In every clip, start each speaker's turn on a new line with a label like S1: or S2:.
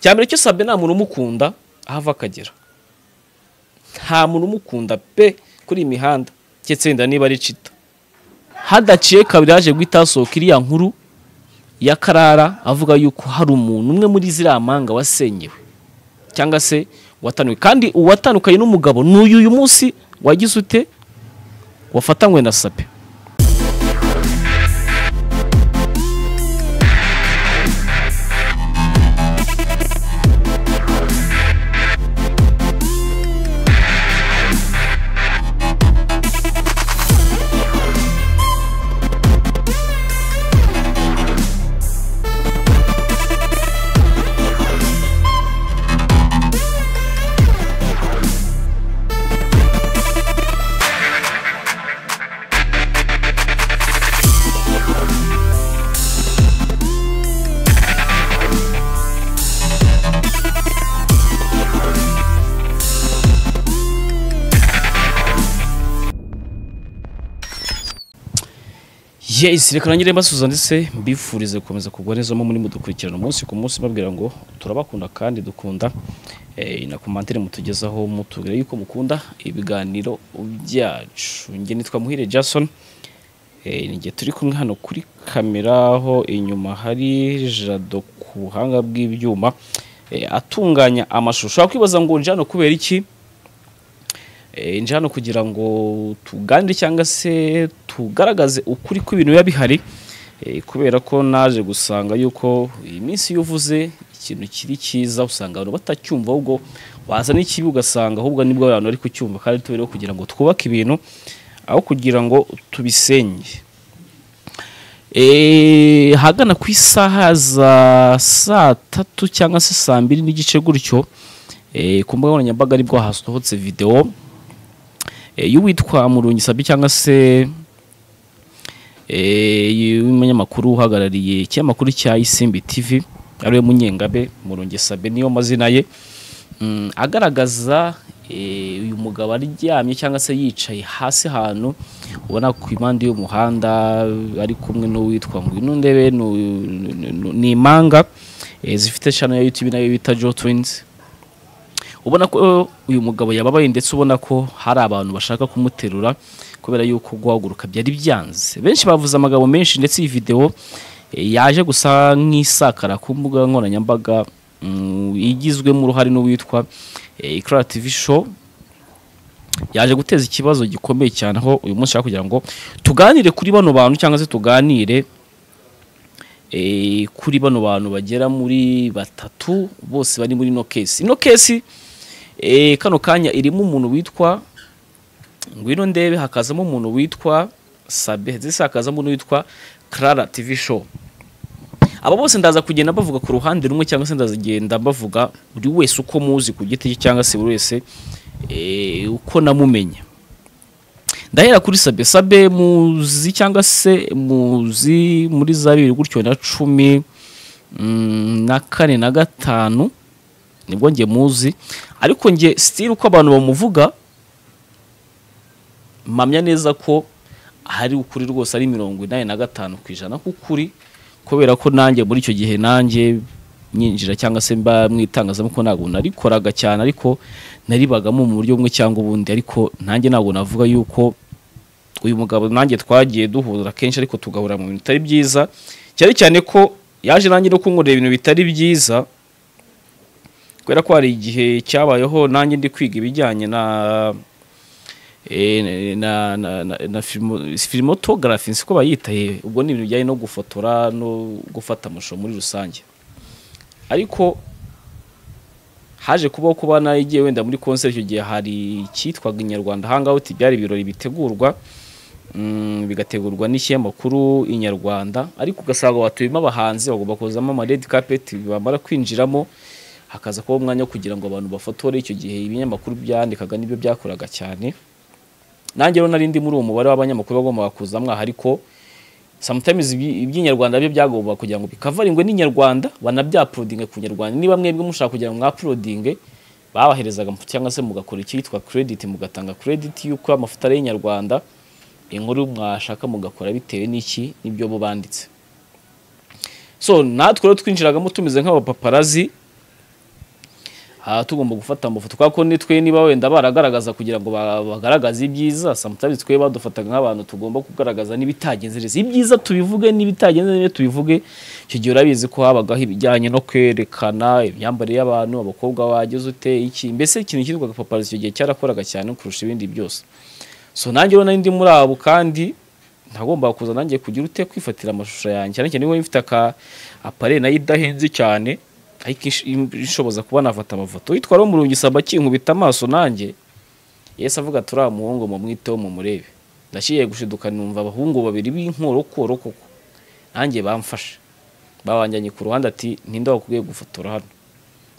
S1: cya mbere cyo sabe nta muntu umukunda aho ava akagera. Nta muntu umukunda pe kuri iyi mihanda. Keretse wenda niba ari cita hadaciye kabiri yaje guhita hasohoka iriya nkuru ya karara avuga yuko hari umuntu umwe muri ziriya manga wasenyewe cyangwa se watanuwe kandi uwatandukanye n'umugabo ni uyu uyu munsi wagize ute? Wafatanywe na sape yes reka nangire mbasuza ndetse mbifurize gukomeza kugwa neza mo muri mudukurikirana umunsi ku munsi babwira ngo turabakunda kandi dukunda. Eh, na komantere mutugezaho mutubwira yuko mukunda ibiganiro byacu. Njye nitwa muhire jason. Eh, njye turi kumwe hano kuri kamera aho inyuma hari jado ku buhanga bw'ibyuma eh, atunganya amashusho. Ushobora kwibaza ngo nje hano kubera iki? Nje hano kugira ngo tuganire cyangwa se tugaragaze ukuri kw'ibintu biba bihari eh, kubera ko naje gusanga yuko iyi minsi iyo uvuze ikintu kiri cyiza usanga abantu batacyumva ahubwo wazana ikibi ugasanga ahubwo ni bwo abantu bari kucyumva kandi tubereho kugira ngo twubake ibintu aho kugira ngo tubisenye. Eh, hagana ku isaha za saa tatu cyangwa se saa mbiri n'igice gutyo eh, ku mbuga nkoranyambaga ni bwo hasohotse videwo eh, y'uwitwa Murungi Sabi cyangwa se eh, y'umunyamakuru uhagarariye ikinyamakuru cya Isimbi TV ari we Munyengabe Murungi Sabi niyo mazina ye. Mm, agaragaza eh, uyu mugabo aryamye cyangwa se yicaye hasi ahantu ubona ku impande y'umuhanda ari kumwe n'uwitwa Ngwino Ndebe nu- nu- nu- ni impanga eh, zifite channel ya YouTube na yo bita Joe Twins. Ubona ko uyu mugabo yababaye ndetse ubona ko hari abantu bashaka kumuterura kubera yuko guhaguruka byari byanze. Benshi bavuze amagambo menshi ndetse iyi video eh, yaje gusa nk'isakara ku mbuga nkoranyambaga mm, igizwemo uruhare n'uwitwa eh, Ikora TV show. Yaje guteza ikibazo gikomeye cyane aho uyu munsi kugira ngo tuganire kuri bano bantu cyangwa se tuganire eh, kuri bano bantu bagera muri batatu bose bari muri no case ino eh, kano kanya irimo umuntu witwa ngwino ndebe hakazamo umuntu witwa Sabe ndetse hakazamo witwa Clara TV show. Aba bose ndaza kugenda bavuga ku ruhande rumwe cyangwa se ndazagenda bavuga buri wese uko muzi ku giti cye cyangwa se buri wese eh, uko namumenya. Ndahera kuri sabe. Sabe muzi cyangwa se muzi muri za bibiri gutyo na cumi mm, na kane na gatanu. Ni bwo njye muzi. Ariko njye sitiri uko abantu bamuvuga mpamya neza ko hari ukuri rwose ari mirongo inani na gatanu ku ijana k'ukuri kubera ko nanjye muri icyo gihe nanjye nyinjira cyangwa se mba mu itangazamakuru ntabwo narikoraga cyane ariko naribagamo mu buryo bumwe cyangwa ubundi. Ariko nanjye ntabwo navuga yuko uyu mugabo nanjye twagiye duhura kenshi ariko tugahura mu bintu bitari byiza. Cyane cyane ko yaje nanjye no kunkorera ibintu bitari byiza kubera ko hari igihe cyabayeho nanjye ndi kwiga ibijyanye na eh, na na na, na filimo- filmotography siko bayitaye. Ubwo ni ibintu bijyanye no gufotora no gufata amashusho muri rusange. Ariko haje kubaho kuba naragiye wenda muri concert icyo gihe hari icyitwaga inyarwanda. Hangout byari ibirori bitegurwa mm, bigategurwa n'ikinyamakuru inyarwanda. Ariko ugasanga watuyemo abahanzi bagomba kuzamo ama red carpet bamara kwinjiramo hakaza kuba umwanya wo kugira ngo abantu bafotore icyo gihe ibinyamakuru byandikaga ni byo byakoraga cyane. Nanjye rero nari ndi muri uwo mubare w'abanyamakuru bagombaga kuzamwo aha ariko sometimes iby- iby'inyarwanda byo byagomba kugira ngo bikavaringwe n'inyarwanda banabyaprodinge ku nyarwanda. Niba mwebwe mushaka kugira ngo mwaprodinge babaherezaga cyangwa se mugakora icyitwa credit mugatanga credit y'uko amafoto ari y'inyarwanda inkuru mwashaka mugakora bitewe n'iki n'ibyo bo banditse. So natwe rero twinjiragamo tumeze nk'abapaparazi tugomba gufata amafoto. Kubera ko nitwe niba wenda baragaragaza kugira ngo ba- bagaragaze ibyiza sometimes twe badufataga nk'abantu tugomba kugaragaza n'ibitagenze. Neza ibyiza tubivuge n'ibitagenze tubivuge. Icyo gihe urabizi ko habagaho ibijyanye no kwerekana imyambarire y'abantu abakobwa wagize ute iki mbese ikintu cyitwaga paparazzi icyo gihe cyarakoraga cyane kurusha ibindi byose. So nanjye nari ndi muri abo kandi ntagomba kuza nanjye kugira ute kwifatira amashusho yanjye. Cyane cyane niba mfite aka apare na yo idahenze cyane ariko ish- ishoboza kuba nafata amafoto. Witwa rero murungi saba kinkubita amaso nanjye. Yesi avuga ati uriya muhungu mumwiteho mumurebe ndashyiriye gushiduka numva abahungu babiri b'inkorokoro koko. Nanjye bamfashe. Babanjyanye ku ruhande ati ninde wakubwiye gufotora hano?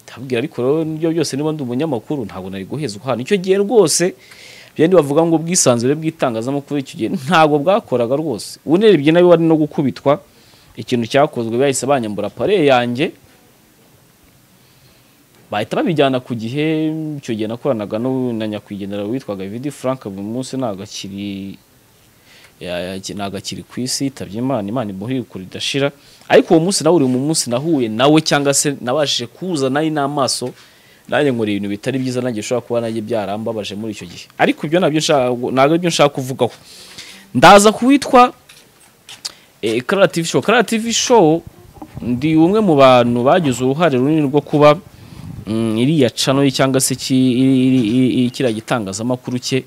S1: Ndababwira ariko rero ni byo byose niba ndi umunyamakuru ntabwo nari guhezwa hano. Icyo gihe rwose byandi bavuga ngo ubwisanzure bw'itangazamakuru icyo gihe. Ntabwo bwakoraga rwose. Unerebye nawe wari no gukubitwa ikintu cyakozwe bahise banyambura pare yanjye. Bahita babijyana ku gihe icyo gihe nakoranaga na nyakwigendera witwaga Vidi Frank buri munsi ntabwo akiri ntabwo akiri ku isi yitabye Imana Imana imuhe kure idashira. Ariko uwo munsi nawe uri mu munsi nahuye nawe cyangwa se nabashije kuza na yo n'amaso nanjye nkora ibintu bitari byiza nanjye bishobora kuba nanjye byarambabaje muri icyo gihe. Ariko ibyo na byo ntabwo ibyo nshaka kuvugaho. Ndaza kuwitwa eh, Kara TV show. Kara TV show ndi umwe mu bantu bagize uruhare runini rwo kuba iriya cano cyangwa se ki- iri- iri- iri- iri- kiriya gitangazamakuru cye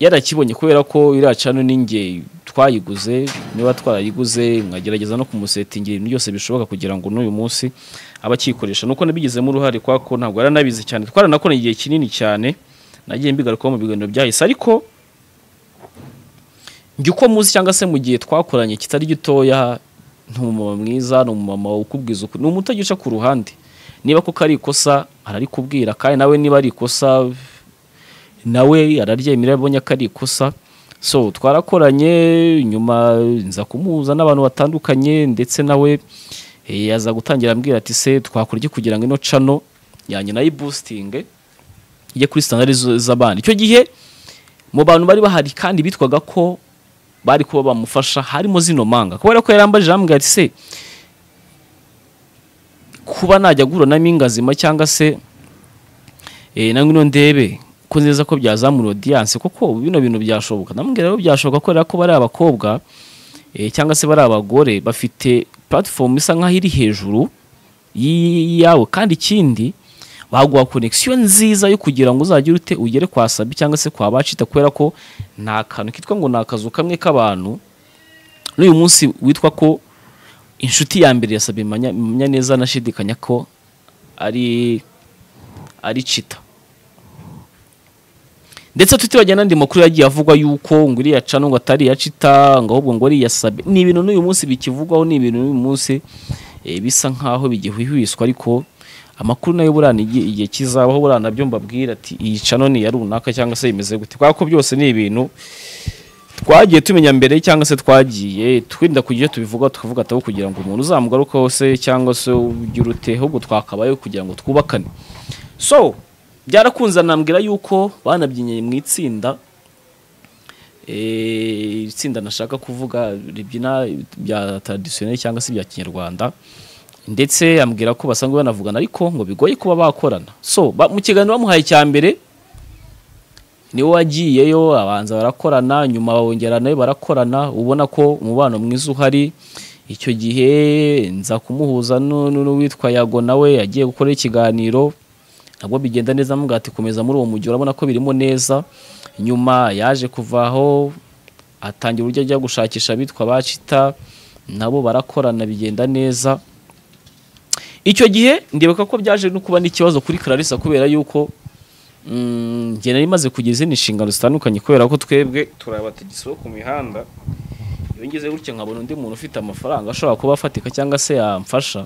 S1: yarakibonye kubera ko iriya cano ni nge twayiguze niba twarayiguze nkagerageza no kumusetingira ibintu byose bishoboka kugira ngo n'uyu munsi abe akiyikoresha. Nuko nabigizemo uruhare kwa ko ntabwo yaranabizi cyane. Twaranakoranye igihe kinini cyane nagiye mbigarukaho mu biganiro byahise. Ariko njye uko muzi cyangwa se mu gihe twakoranye kitari gitoya ni umumama mwiza ni umumama ukubwiza ukuri ni umutagica ku ruhande. Niba koko ari ikosa ararikubwira. Kandi nawe niba ari ikosa nawe araryemera abonye ko ari ikosa. So twarakoranye nyuma nza kumuhuza n'abantu batandukanye ndetse nawe eh, aza gutangira ambwira ati se twakora kugira ngo ino cano yanjye nayibusitinge ijye kuri standard z- z'abandi? Icyo gihe mu bantu bari bahari kandi bitwaga ko bari kuba bamufasha harimo zino manga. Kubera ko yarambajije arambwira ati se kuba najya guhura na mingazima cyangwa se eh, na ngwino ndebe ko nziza ko byazamura audience koko bino bintu byashoboka. Namubwira rero byashoboka kubera ko bari abakobwa eh, cyangwa se bari abagore bafite platform isa nkaho iri hejuru yawe. Kandi ikindi baguha connection nziza yo kugira ngo uzagire ute ugere kwa Sabi cyangwa se kwa bacita kubera ko nta kantu kitwa ngo ni akazu kamwe k'abantu. N'uyu munsi witwa ko inshuti ya mbere ya Sabi Manya- Munyaneza nashidikanya ko ari ari cita ndetse tutibajya n'andi makuru yagiye avugwa yuko ngo iriya cano ngo atari iya cita ngo ahubwo ngo ari iya sabe ni ibintu n'uyu munsi bikivugwaho ni ibintu n'uyu munsi eh, bisa nkaho bigihwihwiswa ariko amakuru na yo burana igihe kizabaho burana na byo mbabwira ati iyi cano ni iya runaka cyangwa se imeze gute? Ko byose ni ibintu twagiye tumenya mbere cyangwa se twagiye twirinda kugira tubivuga tukavuga ataho kugira ngo umuntu uzamugarukaho se cyangwa se ugire ute? Ahubwo twakabayeho kugira ngo twubakane. So byarakunze anambwira yuko banabyinyeye mu itsinda Eh, itsinda nashaka kuvuga ribyina bya traditionnel cyangwa se bya kinyarwanda ndetse ambwira ko basanzwe banavugana ariko ngo bigoye kuba bakorana. So mu kiganiro bamuhaye cya mbere ni we wagiyeyo abanza barakorana nyuma bongera nawe barakorana ubona ko umubano mwiza uhari. Icyo gihe nza kumuhuza nu- nu- n'uwitwa yago nawe yagiye gukora ikiganiro. Nabwo bigenda neza mubwira ati komeza muri uwo mujyi urabona ko birimo neza. Nyuma yaje kuvaho atangira uburyo ajya gushakisha abitwa bacita nabo barakorana bigenda neza. Icyo gihe ndibuka ko byaje no kuba n'ikibazo kuri Clarissa kubera yuko njye nari maze kugira izindi nshingano zitandukanye kubera ko twebwe turi abategesi bo ku mihanda iyo ngeze gutya nkabona undi muntu ufite amafaranga ashobora kuba afatika cyangwa se yamfasha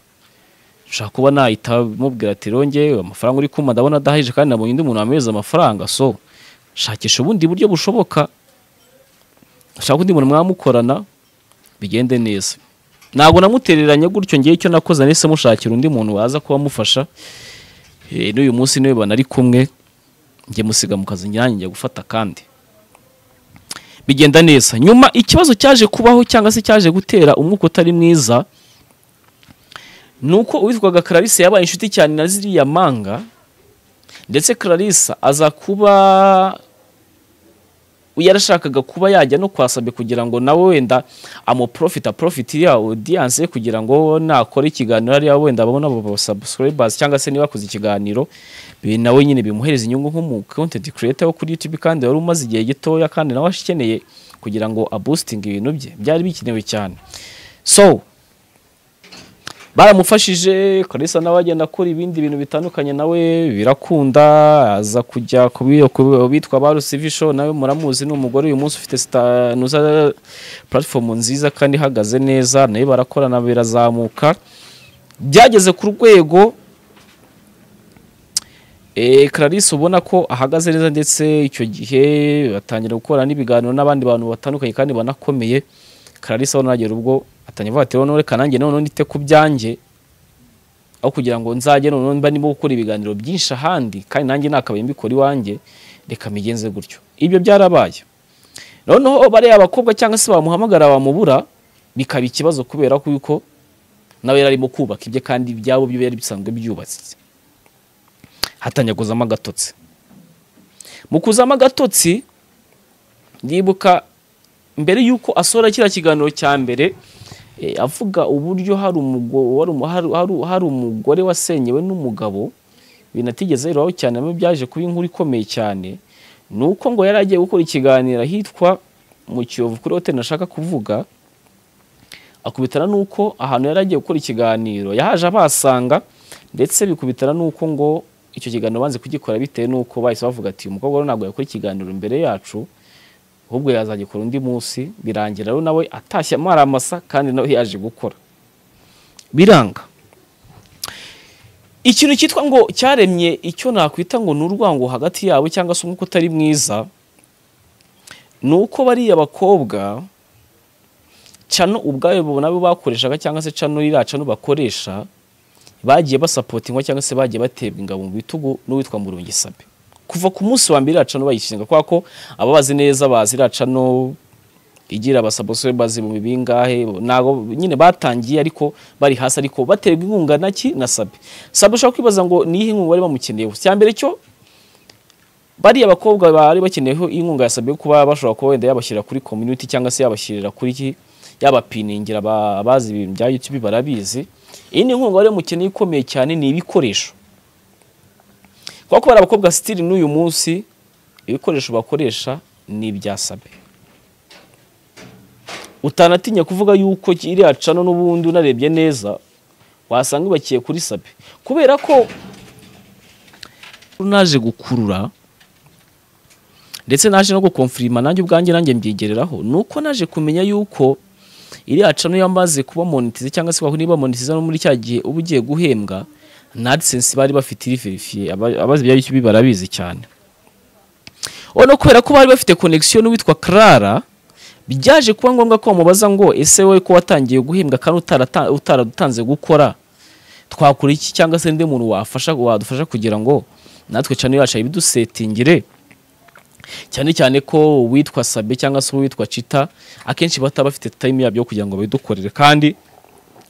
S1: nshaka kuba nahita mubwira ati ronge amafaranga uri kumpa ndabona adahagije kandi nabonye undi muntu wameza amafaranga so shakisha ubundi buryo bushoboka shaka undi muntu mwamukorana bigende neza. Ntabwo namutereranye gutyo ngewe icyo nakoze nahise mushakira undi muntu waza kuba amufasha Eh, n'uyu munsi ni we banari kumwe. Njye musiga mu kazi nyanjye njya gufata kandi. Bigenda neza. Nyuma ikibazo cyaje kubaho cyangwa se cyaje gutera umwuka utari mwiza ni uko uwitwaga Clarisse yabaye inshuti cyane na ziriya manga ndetse Clarisse aza kuba yarashakaga kuba yajya no kwa Sabe kugira ngo nawe wenda amuprofita profit ya audience kugira ngo nakora ikiganiro hariya wenda babona abo subscribers cyangwa se niba akoze ikiganiro nawe nyine bimuhereza inyungu nk'umu content creator wo kuri YouTube kandi wari umaze igihe gitoya kandi nawe akeneye kugira ngo aboosting ibintu bye. Byari bikenewe cyane. So baramufashije Kalisa nawe agenda akora ibindi bintu bitandukanye nawe birakunda aza kujya ku bi- ku bitwa ba Rusivisho nawe muramuzi ni umugore uyu munsi ufite sta- nuza platform nziza kandi ihagaze neza na yo barakorana birazamuka. Byageze ku rwego Eh, Clarisse ubona ko ahagaze neza ndetse icyo gihe batangira gukora n'ibiganiro n'abandi bantu batandukanye kandi banakomeye. Clarisse abona agera ubwo atangira avuga ati none reka nanjye none nite ku byanjye aho kugira ngo nzajye none mba ndimo gukora ibiganiro byinshi ahandi kandi nanjye nakabaye mbikora iwanjye reka migenze gutyo. Ibyo byarabaye. Noneho bariya abakobwa cyangwa se bamuhamagara bamubura bikaba ikibazo kubera ko yuko nawe yari arimo kubaka ibye kandi ibyabo byo yari bisanzwe byubatse. Hatangira kuzamo agatotsi. Mu kuzamo agatotsi ndibuka mbere y'uko asohora kiriya kiganiro cya mbere eh, avuga uburyo hari umugore wasenyewe n'umugabo binatigeze bibaho cyane na byo byaje kuba inkuru ikomeye cyane. Ni uko ngo yari agiye gukora ikiganiro ahitwa mu kiyovu kuri hoteli nashaka kuvuga akubitana n'uko ahantu yari agiye gukora ikiganiro yahaje abasanga ndetse bikubitana n'uko ngo icyo kiganiro banze kugikora bitewe n'uko bahise bavuga ati umukobwa we ntabwo yakora ikiganiro imbere yacu ahubwo yazagikora undi munsi birangira rero nawe atashye amaramasa kandi nawe yaje gukora. Biranga. Ikintu cyitwa ngo cyaremye icyo nakwita ngo ni urwango hagati yabo cyangwa se umwuka utari mwiza ni uko bariya bakobwa cano ubwayo nabo bakoreshaga cyangwa se cano iriya cano bakoresha bagiye basapotingwa cyangwa se bagiye baterwa ingabo mu bitugu n'uwitwa Murungi Sabe. Kuva ku munsi wa mbere iriya cano bayishinga kubera ko ababazi neza bazi iriya cano igira abasabosore bazi mu bingahe ntago nyine batangiye ariko bari hasi ariko baterwa inkunga na ki? Na Sabe Sabe ushobora kwibaza ngo niyihe inkunga bari bamukeneyeho cya mbere cyo bariya bakobwa bari bakeneyeho inkunga ya Sabe kuba bashobora kuba wenda yabashyira kuri community cyangwa se yabashyirira kuri yabapiningira aba- abazi ibintu bya YouTube barabizi. Iyi ni inkunga bari bamukeneye ikomeye cyane ni ibikoresho. Kuko kubera abakobwa sitiri n'uyu munsi ibikoresho bakoresha ni ibya Sabe. Utanatinya kuvuga yuko iriya cano n'ubundi unarebye neza wasanga ibakiye kuri Sabe. Kubera ko naje gukurura ndetse naje no gukomfirima nanjye ubwanjye nanjye mbyigereraho ni uko naje kumenya yuko iriya cano yamaze kuba monetize cyangwa se niba monetize no muri cya gihe uba ugiye guhembwa na AdSense bari bafite iri verifiye aba- abazi ibya YouTube barabizi cyane. Ono kubera ko bari bafite connection n'uwitwa Clara byaje kuba ngombwa ko bamubaza ngo ese wowe ko watangiye guhembwa kandi utaradutanze gukora? Twakora iki cyangwa se ndi muntu wafasha wadufasha kugira ngo natwe channel yacu ibidusetingire? Cyane cyane ko uwitwa Sabe cyangwa se uwitwa Chita akenshi bataba bafite time yabyo yo kugira ngo bidukorere. Kandi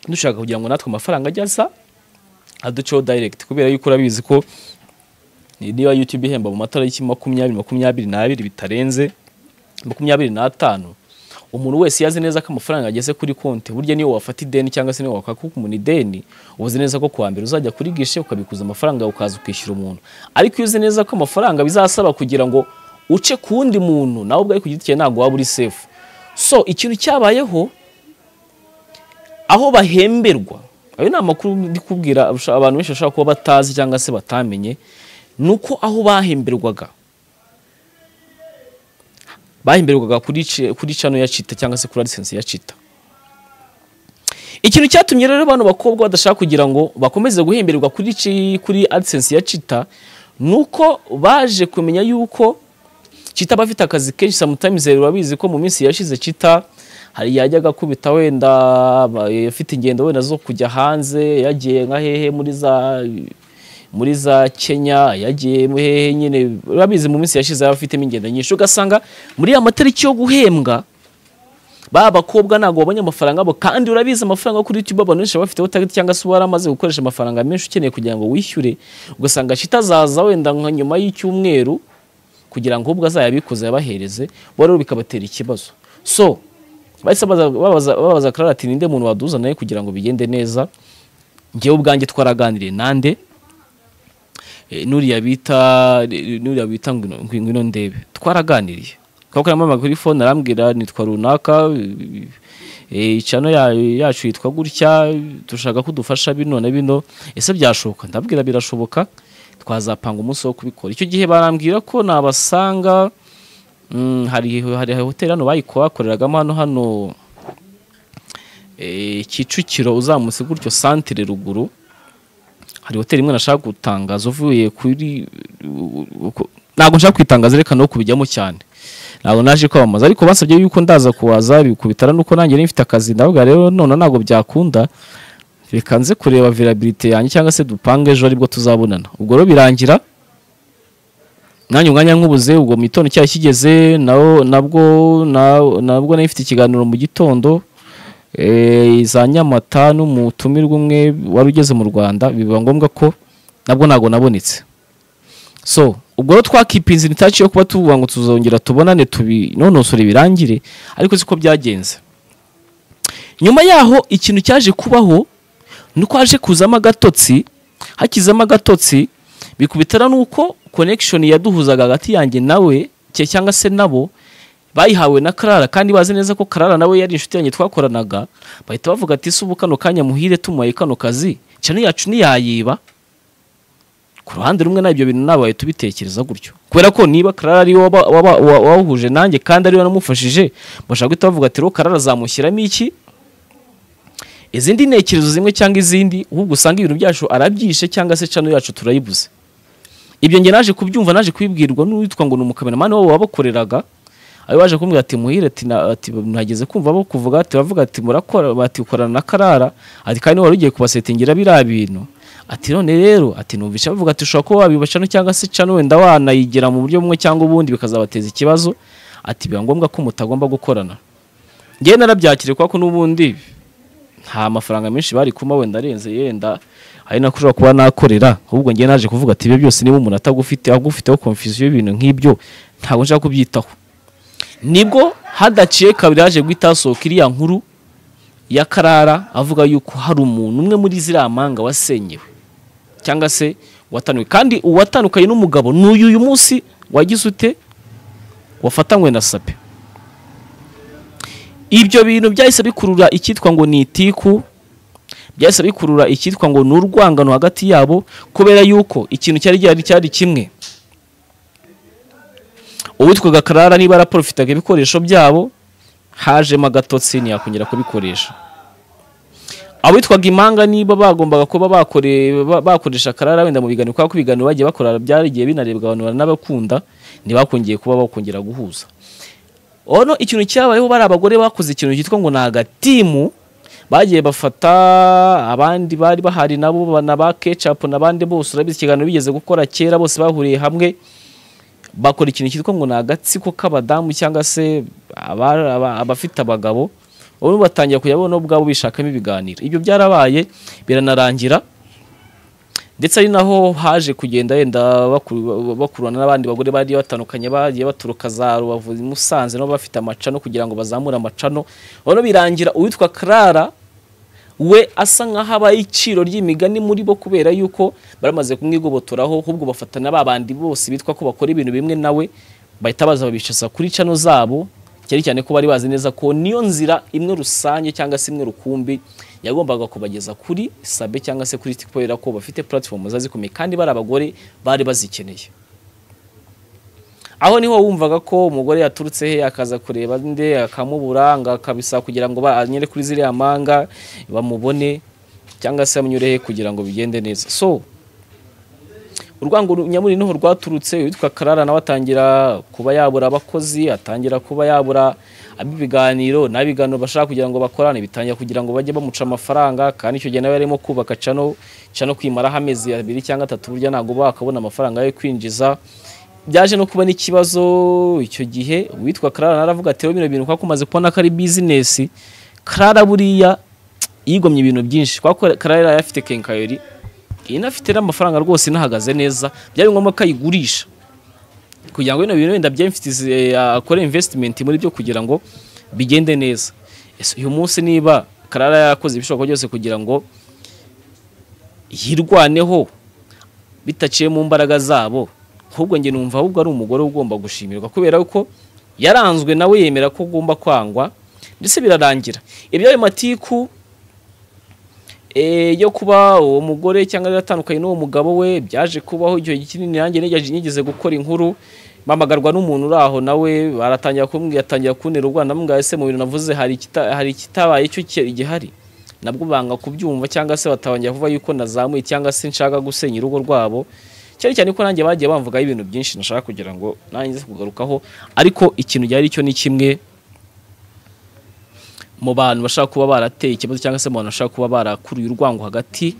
S1: dushaka kugira ngo natwe amafaranga ajye aza aduceho direct kubera yuko urabizi ko niba YouTube ihemba mu matariki makumyabiri makumyabiri n'abiri bitarenze makumyabiri n'atanu umuntu wese yazi neza ko amafaranga ageze kuri konti burya niyo wafata ideni cyangwa se niyo wakwaka umuntu ideni uzi neza ko kuwa mbere uzajya kuri gishe ukabikuza amafaranga ukaza ukishyura umuntu. Ariko iyo uzi neza ko amafaranga bizasaba kugira ngo uce ku wundi muntu nawe ubwawe ku giti cyawe ntabwo waba uri sefu so ikintu cyabayeho aho bahemberwa ayo ni amakuru ndi kubwira abantu benshi bashobora kuba batazi cyangwa se batamenye ni uko aho bahemberwaga. Bahemberwaga kuri cano ya Chita cyangwa se kuri AdSense ya Chita. Ikintu cyatumye rero bano bakobwa badashaka kugira ngo bakomeze guhemberwa kuri kuri AdSense ya Chita nuko baje kumenya yuko Chita bafite akazi kenshi sometimes rero babizi ko mu minsi yashize Chita hari yajyaga kubita wenda afite ingendo wenda zo kujya hanze yagiye nka hehe muri za muri za Kenya yagiye hehe nyine. Urabizi mu minsi yashize yaba afitemo ingendo nyinshi. Ugasanga muri ya matariki yo guhembwa ba bakobwa ntabwo babonye amafaranga abo. Kandi urabizi amafaranga kuri YouTube abantu benshi bafiteho target cyangwa se waramaze gukoresha amafaranga menshi ukeneye kugira ngo wishyure. Ugasanga shita azaza wenda nka nyuma y'icyumweru kugira ngo ubwo azayabikuze yabahereze bo rero bikabatera ikibazo. So bahise baza- babaza Clara ati ninde muntu waduzanaye kugira ngo bigende neza? Njyewe ubwanjye twaraganiriye nande? Eh, nuriya bita nuriya bita ngwino ndebe. Twaraganiriye. Kuko yamama kuri phone arambwira nitwa runaka eh icano ya- yacu yitwa gutya dushaka ko dufasha bino na bino. Ese byashoboka? Ndabwira birashoboka twazapanga umunsi wo kubikora. Icyo gihe barambwira ko nabasanga hari hari hoteli hano bayikorakoreragamo hano hano eh, Kicukiro uzamutse gutyo santere ruguru. Hari hoteli imwe nashaka gutangaza uvuye kuri ntabwo nshaka kwitangaza reka no kubijyamo cyane. Ntabwo naje kwamamaza ariko basabye yuko ndaza kuwaza bikubitana nuko nanjye nari mfite akazi ndavuga rero none ntabwo byakunda. Reka nze kureba virabilite yanjye cyangwa se dupange ejo ari bwo tuzabonana. Ubwo rero birangira nanjye umwanya nkubuze ubwo mu gitondo cyari kigeze nabwo na- nabwo nari mfite ikiganiro mu gitondo eh, za Nyamata n'umutumirwa umwe wari ugeze mu Rwanda biba ngombwa ko nabwo ntabwo nabonetse. So ubwo rero twakipinze imitaci yo kuba tuvuga ngo tuzongera tubonane tubinonosore birangire ariko siko byagenze. Nyuma yaho ikintu cyaje kubaho nuko haje kuzamo agatotsi hakizamo agatotsi bikubitana nuko connection yaduhuzaga hagati yanjye nawe cyangwa se nabo bayihawe na Karara kandi bazi neza ko Karara nawe yari inshuti yanjye twakoranaga. Bahita bavuga ati se ubu kano kanya muhire tumuhaye kano kazi. Cyane yacu niyayiba ku ruhande rumwe na ibyo bintu nabaye tubitekereza gutyo. Kubera ko niba Karara ari waba- waba- wa- wawuhuje nanjye kandi ari we namufashije bashaka guhita bavuga ati rero Karara azamushyiramo iki? Izindi ntekerezo zimwe cyangwa izindi ahubwo usanga ibintu byacu arabyishe cyangwa se cano yacu turayibuze. Ibyo njye naje kubyumva naje kubibwirwa n'uwitwa ngo ni umukameramani wabo wabakoreraga? Ayo baje kumbwira ati muhire ati nageze kumva bo kuvuga ati bavuga ati murakora bati ukorana na karara. Ati kandi wari ugiye kubasetingira biriya bintu. Ati none rero ati numvisha bavuga ati ushobora kuba wabiba cano cyangwa se cano wenda wanayigira mu buryo bumwe cyangwa ubundi bikazabateza ikibazo. Ati biba ngombwa ko mutagomba gukorana. Njyewe narabyakiriye kuko n'ubundi nta mafaranga menshi bari kuma wenda arenze yenda. Ari nako ushobora kuba nakorera ahubwo njye naje kuvuga ati ibyo byose niba umuntu atagufite agufiteho confusion y'ibintu nk'ibyo ntabwo nshaka kubyitaho. Nibwo hadaciye kabiri haje guhita hasohoka iriya nkuru ya karara avuga yuko hari umuntu umwe muri ziriya manga wasenyewe cyangwa se watanuwe. Kandi uwatandukanye n'umugabo ni uyu uyu munsi wagize ute? Wafatanywe na sape ibyo bintu byahise bikurura icyitwa ngo ni itiku byahise bikurura icyitwa ngo ni urwangano hagati yabo kubera yuko ikintu cyari gihari cyari kimwe. Uwitwaga karara niba araporofitaga ibikoresho byabo hajemo agatotsi ntiyakongera kubikoresha. Abitwaga impanga niba bagombaga kuba bakore- ba- bakoresha karara wenda mu biganiro kubera ko ibiganiro bagiye bakora byarigiye binarebwa abantu baranabakunda ntibakongeye kuba bakongera guhuza. Ono ikintu cyabayeho bari abagore bakoze ikintu cyitwa ngo ni agatimu bagiye bafata abandi bari bahari nabo na ba kecapu n'abandi bose. Urabizi ikiganiro bigeze gukora kera bose bahuriye hamwe bakora ikintu cyitwa ngo ni agatsiko k'abadamu cyangwa se aba- aba- abafite abagabo. Ubu batangira kujya bo ubwabo bishakamo ibiganiro. Ibyo byarabaye biranarangira ndetse ari naho haje kugenda yenda bakuru- bakururana n'abandi bagore bagiye batandukanye bagiye baturuka za rubavu musanze nabo bafite amacano kugira ngo bazamure amacano. Noneho birangira uwitwa Clara we asa nk'aho abaye iciro ry'imigani muri bo kubera yuko baramaze kumwigobotoraho ahubwo bafatana ba bandi bose bitwa ko bakora ibintu bimwe nawe bahita baza babicaza kuri cano zabo. Cyane cyane ko bari bazi neza ko niyo nzira imwe rusange cyangwa se imwe rukumbi yagombaga kubageza kuri sabe cyangwa se kuri kubera ko bafite platform zazikomeye kandi bari abagore bari bazikeneye. Aho ni ho wumvaga ko umugore yaturutse he akaza kureba nde akamubura ngo akabisa kugira ngo anyere kuri ziriya manga bamubone cyangwa se bamnyurehe kugira ngo bigende neza. So urwango nyamuri ni ho rwaturutse witwa karara nawe atangira kuba yabura abakozi atangira kuba yabura ab'ibiganiro n'abiganiro bashaka kugira ngo bakorane bitangira kugira ngo bajye bamuca amafaranga kandi icyo gihe nawe yarimo kubaka cano cano kwimaraho amezi abiri cyangwa atatu burya ntabwo bakabona amafaranga yo kwinjiza. Byaje no kuba n'ikibazo icyo gihe uwitwa Clara naravuga ati bino bintu kwa kumaze kubona ko ari business Clara buriya yigomye ibintu byinshi. Kwa ko Clara yari afite kenkayori inafite n'amafaranga rwose inahagaze neza byari ngombwa ko ayigurisha. Kugira ngo bino bintu wenda byemfitize akore investment muri byo kugira ngo bigende neza. Uyu munsi niba Clara yakoze ibishoboka byose kugira ngo yirwaneho bitaciye mu mbaraga zabo ahubwo njye numva ahubwo ari umugore ugomba gushimirwa kubera ko yaranzwe nawe yemera ko ugomba kwangwa ndetse birarangira. Ibyayo matiku yo kuba uwo mugore cyangwa yaratandukanye n'uwo mugabo we byaje kubaho igihe kinini nanjye nigeze gukora inkuru mpamagarwa n'umuntu uri aho nawe baratangira kumbwira atangira kuntera u Rwanda mbwa ese mu bintu navuze hari ikitabaye cyo gihari? Nabwo banga kubyumva cyangwa se batangira kuvuga yuko nazamuye cyangwa se nshaka gusenya urugo rwabo cyane cyane ko nanjye bagiye bamvugaho ibintu byinshi nashaka kugira ngo nanjye kugarukaho ariko ikintu cyari cyo ni kimwe mu bantu bashaka kuba barateye ikibazo cyangwa se mu bantu bashaka kuba barakuruye urwango hagati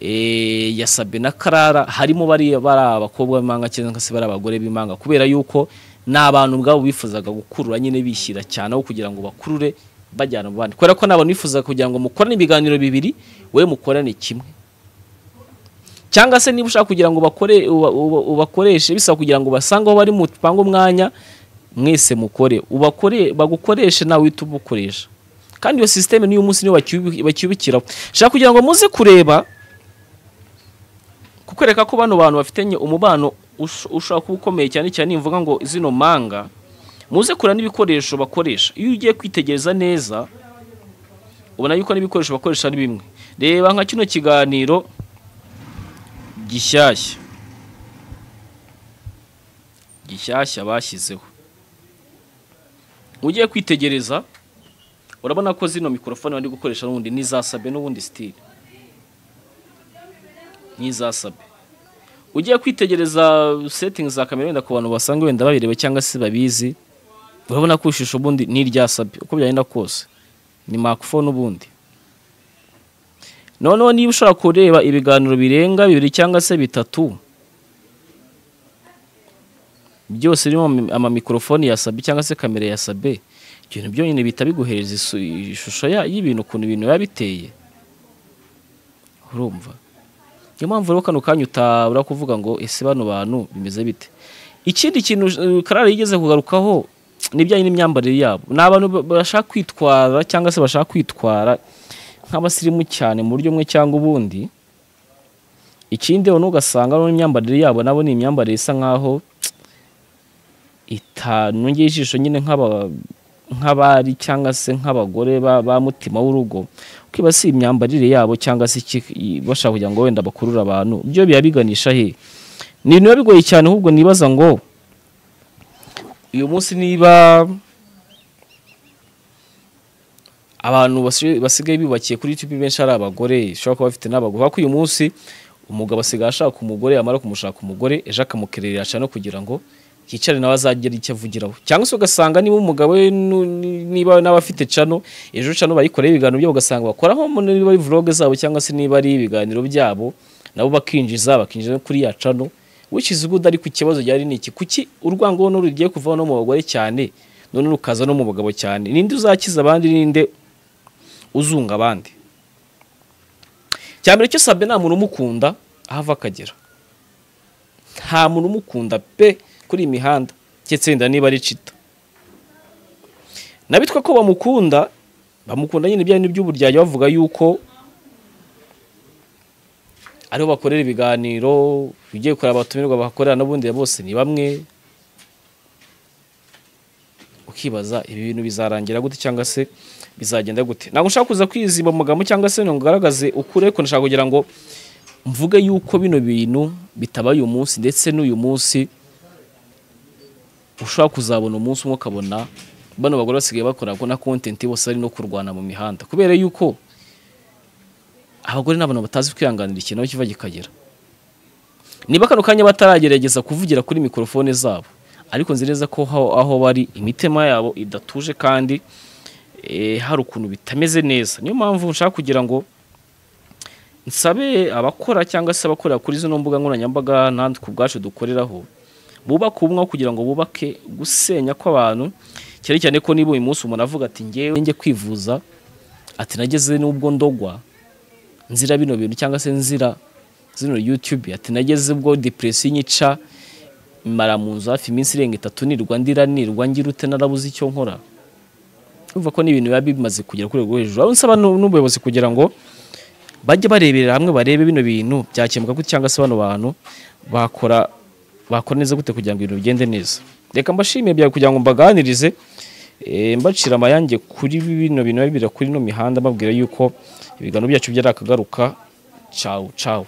S1: ya Sabe na Karara. Harimo bari abakobwa b'imanga cyangwa se bari abagore b'imanga kubera yuko ni abantu ubwabo bifuzaga gukurura nyine bishyira cyane aho kugira ngo bakurure bajyana mu bandi. Kubera ko n'abantu bifuzaga kugira ngo mukorane ibiganiro bibiri we mukorane kimwe. Cyangwa se niba ushaka kugira ngo bakore ubakoreshe bisaba kugira ngo basange aho bari mu pango umwanya mwese mukore. Bagukoreshe nawe uhita ubukoresha. Kandi iyo sisiteme n'uyu munsi niyo bacyubikiraho shaka kugira ngo muze kureba kukwereka ko bano bantu bafitanye umubano ushobora kuba ukomeye cyane cyane nimvuga ngo zino manga muze kureba n'ibikoresho bakoresha. Iyo ugiye kwitegereza neza ubona yuko n'ibikoresho bakoresha ari bimwe. Reba nka kino kiganiro gishyashya. Gishyashya bashyizeho. Ugiye kwitegereza urabona ko zino mikorofone bari gukoresha n'ubundi n'izasabe n'ubundi sitire n'izasabe ugiye kwitegereza setingi za kamera wenda ku bantu basanga wenda babireba cyangwa se babizi urabona ko ishusho ubundi ni iryasabe uko byagenda kose. Ni makufone ubundi. Noneho niba ushobora kureba ibiganiro birenga bibiri cyangwa se bitatu byose birimo amamikorofone ya sabe cyangwa se kamera ya sabe ibyo bintu byonyine bihita biguhereza ishusho y'ibintu ukuntu ibintu biba biteye. Urumva? Niyo mpamvu rero kano kanya utabura kuvuga ngo ese bano bantu bimeze bite? Ikindi kintu karara yigeze kugarukaho ni ibijyanye n'imyambarire yabo. Ni abantu bashaka kwitwara cyangwa se bashaka kwitwara nk'abasirimu cyane mu buryo bumwe cyangwa ubundi ikindi rero ugasanga n'imyambarire yabo nabo ni imyambarire isa nkaho itanogeye ijisho nyine nk'abari cyangwa se nk'abagore ba mutima w'urugo. Kwiba si imyambarire yabo cyangwa se bashaka kugira ngo wenda bakurure abantu byo biba biganisha he? Ni ibintu biba bigoye cyane ahubwo nibaza ngo uyu munsi niba abantu basigaye bibakiye kuri YouTube benshi ari abagore ushobora kuba bafite n'abagore. Kuko uyu munsi umugabo asigaye ashaka umugore yamara kumushaka umugore ejo akamukerera no kugira ngo yicare nawe azagera icyo avugiraho. Cyangwa se ugasanga niba umugabo we niba n'abafite cano ejo cano bayikoreye ibiganiro byabo ugasanga bakoraho niba ari vlog zabo cyangwa se niba ari ibiganiro byabo nabo bakinjiza bakinjiza kuri ya cano which is good ariko ikibazo ryari ni iki? Kuki urwango no rugiye kuvaho no mu bagore cyane none rukaza no mu bagabo cyane? Ninde uzakiza abandi ninde uzunga abandi. Cyambere cyo sabe nta muntu umukunda ahava akagera nta muntu umukunda pe kuri iyi mihanda. Keretse wenda niba ari cita nabitwa ko bamukunda bamukunda nyine ibya by'uburyarya bavuga yuko ariho bakorera ibiganiro bigiye kureba abatumirwa bahakorera n'ubundi bose ni bamwe. Ukibaza ibi bintu bizarangira gute cyangwa se bizagenda gute. Ntabwo ushaka kuza kwizimba amagambo cyangwa se ngo ugaragaze ukuri ariko ndashaka kugira ngo mvuge yuko bino bintu bitaba uyu munsi ndetse n'uyu munsi ushobora kuzabona umunsi umwe ukabona bano bagore basigaye bakora na kontenti bose ari no kurwana mu mihanda. Kubera yuko abagore ni abantu batazi kwihanganira ikintu kiva kikagera. Niba kano kanya bataragerageza kuvugira kuri mikorofone zabo ariko nzi neza ko aho bari imitima yabo idatuje kandi hari ukuntu bitameze neza. Niyo mpamvu nshaka kugira ngo nsabe abakora cyangwa se abakorera kuri zino mbuga nkoranyambaga natwe ku bwacu dukoreraho bubake ubumwe kugira ngo bubake gusenya kw'abantu. Cyane cyane ko niba uyu munsi umuntu avuga ati ngewe njye kwivuza ati nageze n'ubwo ndogwa nzira bino bintu cyangwa se nzira zino YouTube ati nageze ubwo depression inyica mara mu nzu hafi iminsi irenga itatu nirwa ndira nirwa ngira ute narabuze icyo nkora. Urumva ko n'ibintu biba bimaze kugera kuri rwo hejuru. Aho nsaba n'u- n'ubuyobozi kugira ngo bajye barebera hamwe barebe bino bintu byakemuka gute cyangwa se bano bantu bakora bakora neza gute kugira ngo ibintu bigende neza. Reka mbashimiye byawe kugira ngo mbaganirize eh, mbacira amayange kuri bino bintu biba bibera kuri ino mihanda mbabwira yuko ibiganiro byacu byari akagaruka. Cawu cawu